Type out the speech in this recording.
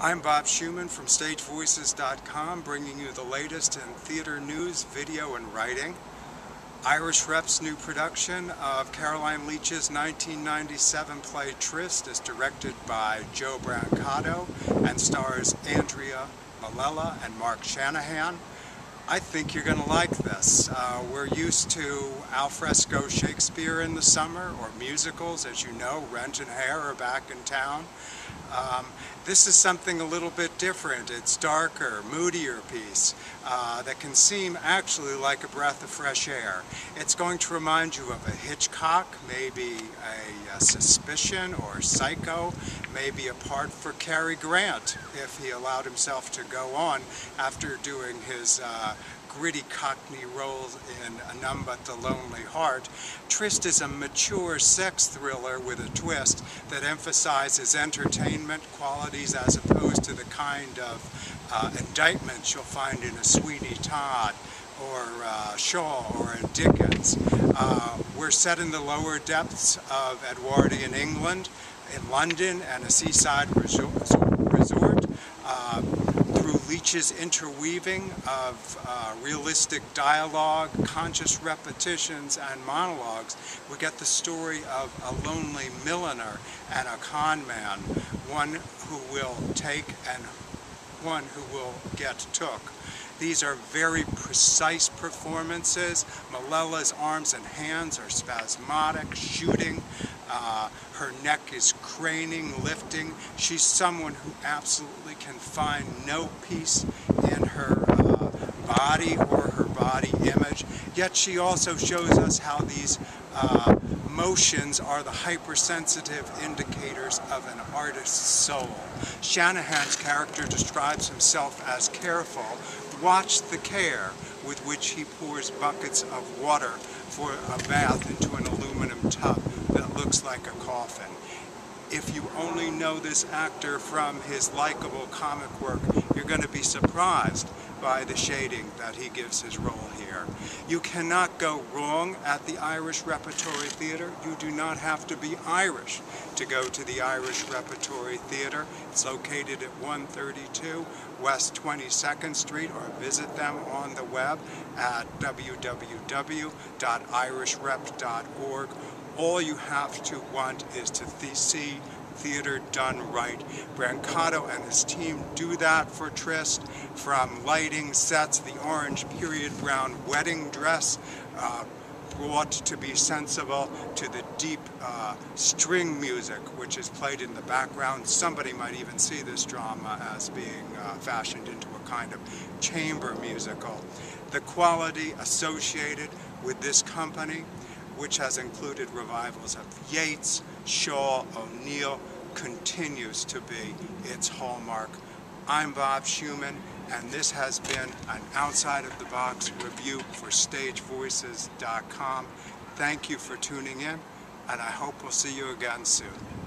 I'm Bob Shuman from StageVoices.com bringing you the latest in theater news, video, and writing. Irish Rep's new production of Karoline Leach's 1997 play Tryst is directed by Joe Brancato and stars Andrea Maulella and Mark Shanahan. I think you're going to like this. Uh, we're used to alfresco Shakespeare in the summer, or musicals, as you know, Rent and Hair are back in town. Um, this is something a little bit different. It's darker, moodier piece uh, that can seem actually like a breath of fresh air. It's going to remind you of a Hitchcock, maybe a, a Suspicion or Psycho, maybe a part for Cary Grant if he allowed himself to go on after doing his uh, gritty cockney role in A But the Lonely Heart, Tryst is a mature sex thriller with a twist that emphasizes entertainment qualities as opposed to the kind of uh, indictments you'll find in a Sweeney Todd or uh, Shaw or in Dickens. Uh, we're set in the lower depths of Edwardian England, in London and a seaside resort. resort. Uh, Leach's interweaving of uh, realistic dialogue, conscious repetitions, and monologues, we get the story of a lonely milliner and a con man, one who will take and one who will get took. These are very precise performances. Maulella's arms and hands are spasmodic, shooting. Uh, her neck is craning, lifting. She's someone who absolutely can find no peace in her uh, body or her body image. Yet she also shows us how these uh, motions are the hypersensitive indicators of an artist's soul. Shanahan's character describes himself as careful. Watch the care with which he pours buckets of water for a bath into an aluminum looks like a coffin. If you only know this actor from his likable comic work, you're going to be surprised by the shading that he gives his role here. You cannot go wrong at the Irish Repertory Theatre. You do not have to be Irish to go to the Irish Repertory Theatre. It's located at 132 West 22nd Street or visit them on the web at www.irishrep.org. All you have to want is to see theater done right. Brancato and his team do that for Tryst, from lighting sets, the orange period brown wedding dress, uh, brought to be sensible to the deep uh, string music which is played in the background. Somebody might even see this drama as being uh, fashioned into a kind of chamber musical. The quality associated with this company which has included revivals of Yeats, Shaw, O'Neill, continues to be its hallmark. I'm Bob Shuman, and this has been an outside of the box review for StageVoices.com. Thank you for tuning in, and I hope we'll see you again soon.